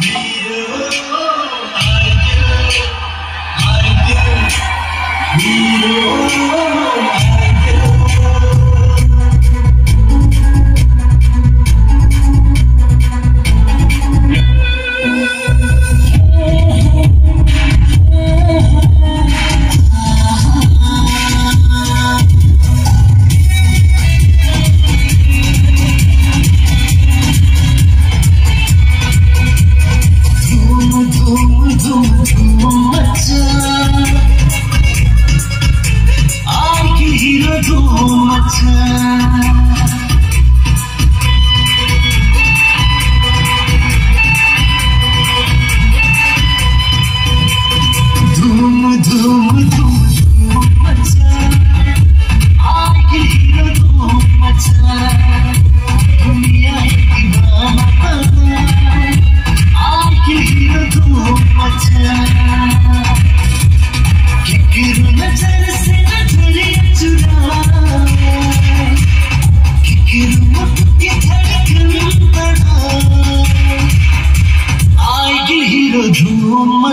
We do, I do, I do. time.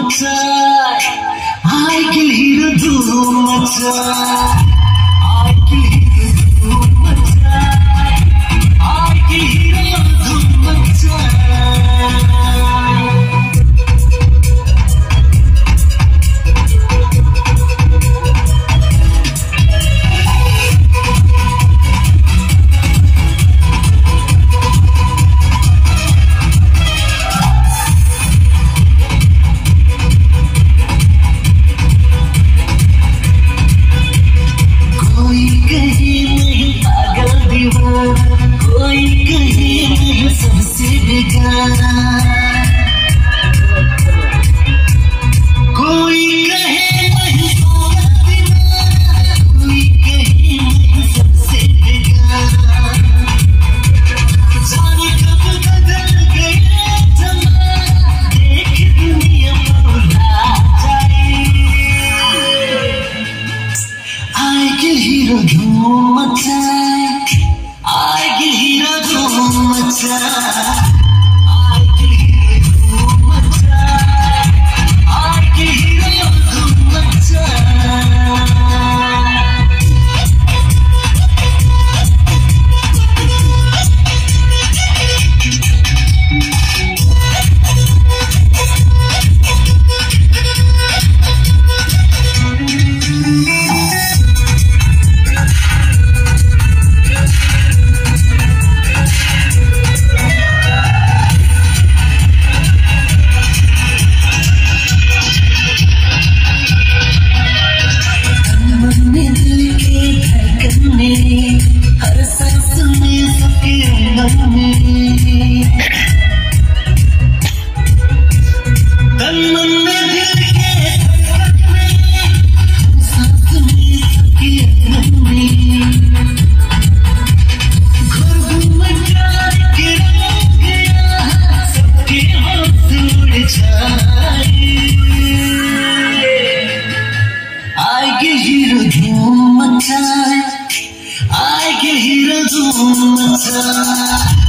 I can hear the doom much कोई कहे सबसे बेकार। हिरो जो म आउ म